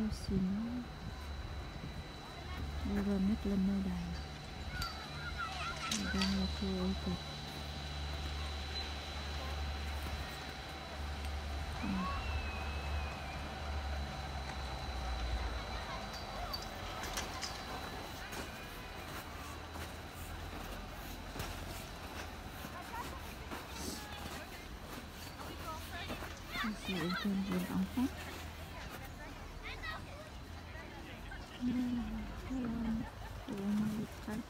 Ou sinon, Hãy subscribe cho kênh Ghiền Mì Gõ Để không bỏ lỡ những video hấp dẫn le parc.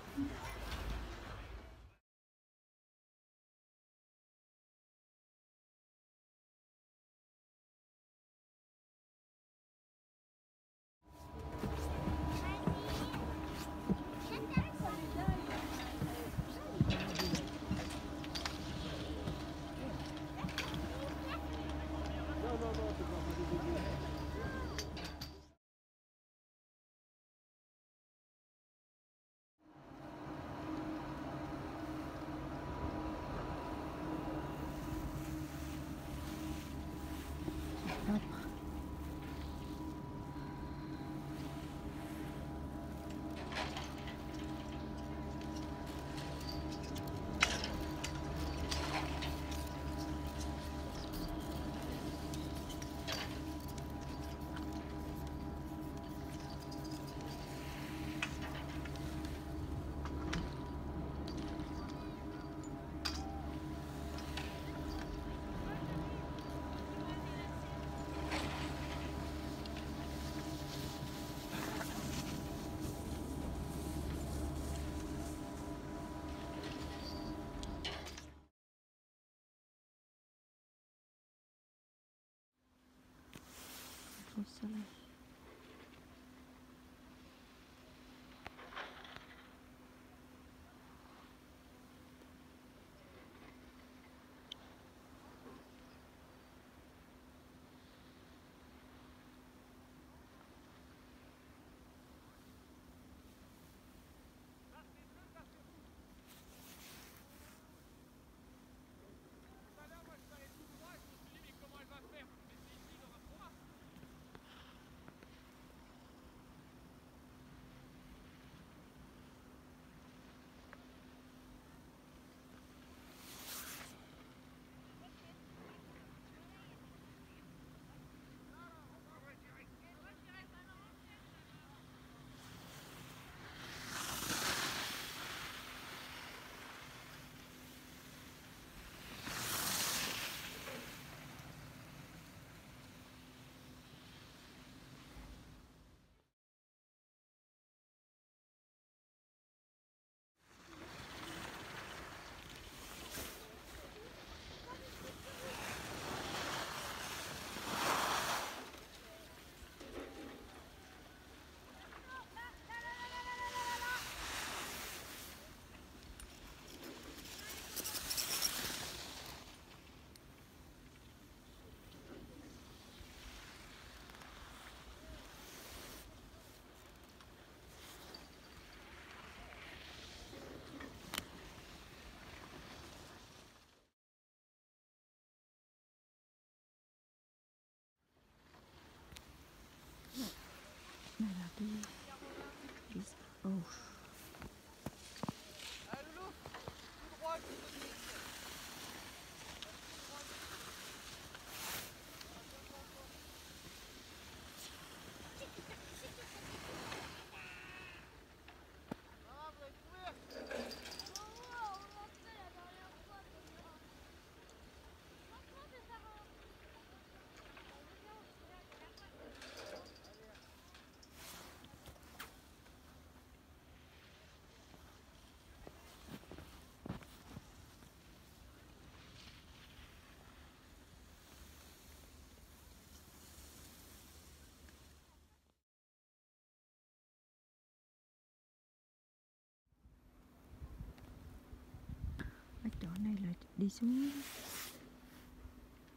Này là đi xuống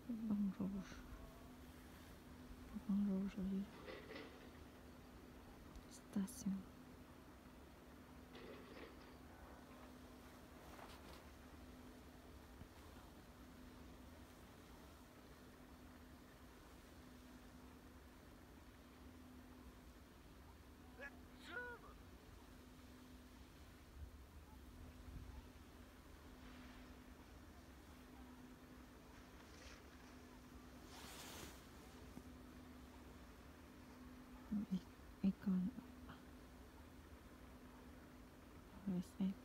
băng rô. Băng rô rồi station. icon. Where's icon?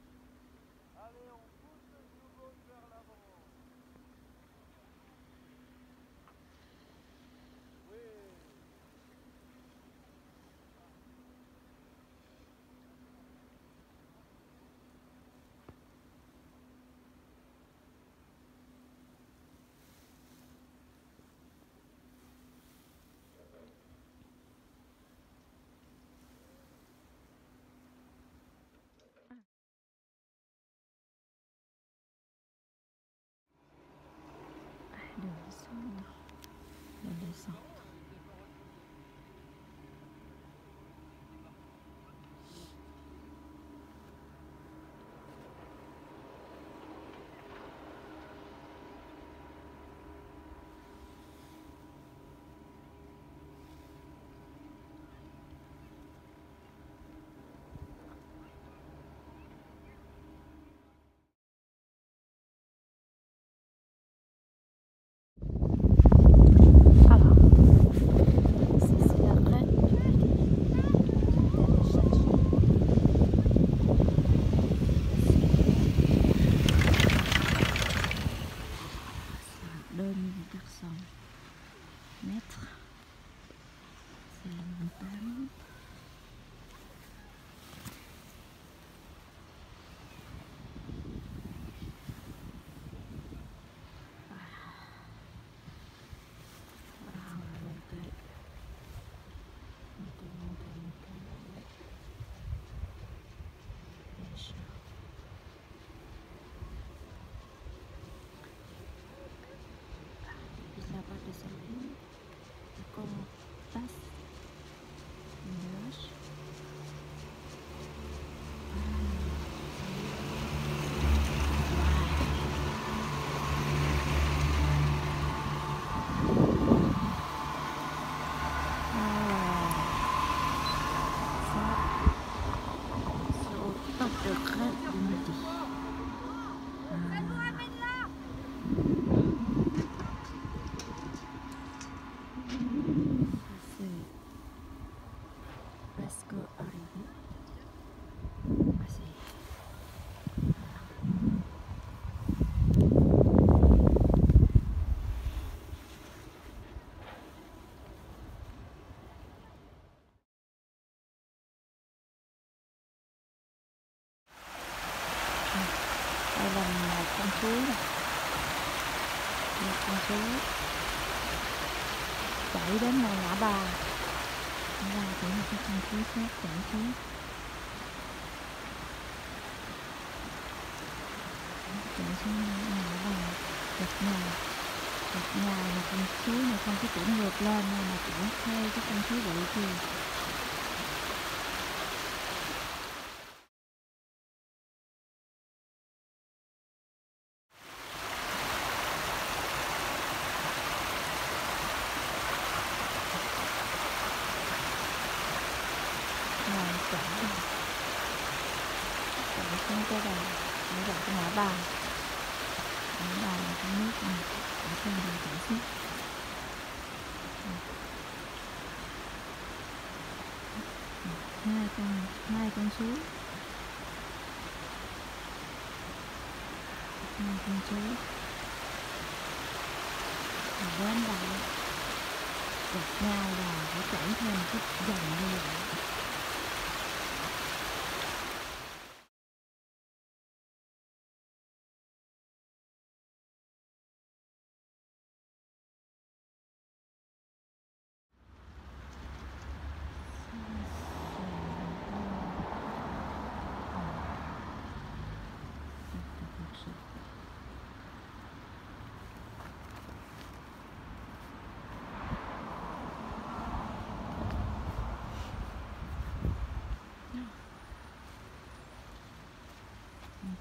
So. Đến là ngã ba. Ra chỉ một cái không khí khác chảy xuống chạy xuống ngã ba gật nhà gật nhà mà con khí này không có chuyển ngược lên mà chuyển theo cái con khí bụi kia ngồi chảy đi chảy xuống cái đầu để vào cái ngã ba ngã ba là cái nước này ở trên đường chảy xuống hai con hai con suối hai con suối bên đến đây gặp nhau là phải chảy thêm một cái dòng như vậy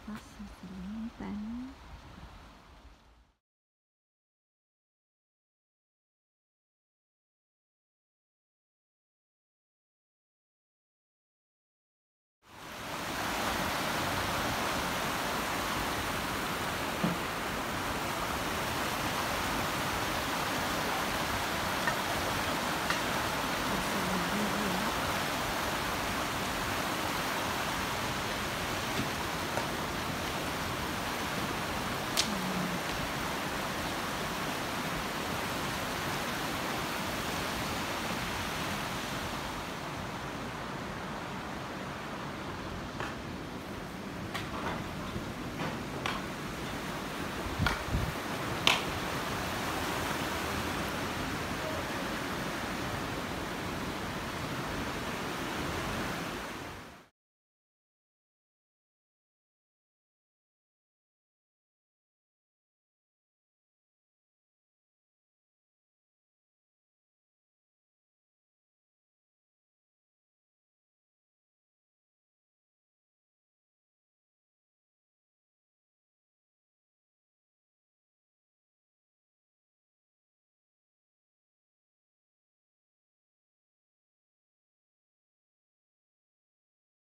嗯。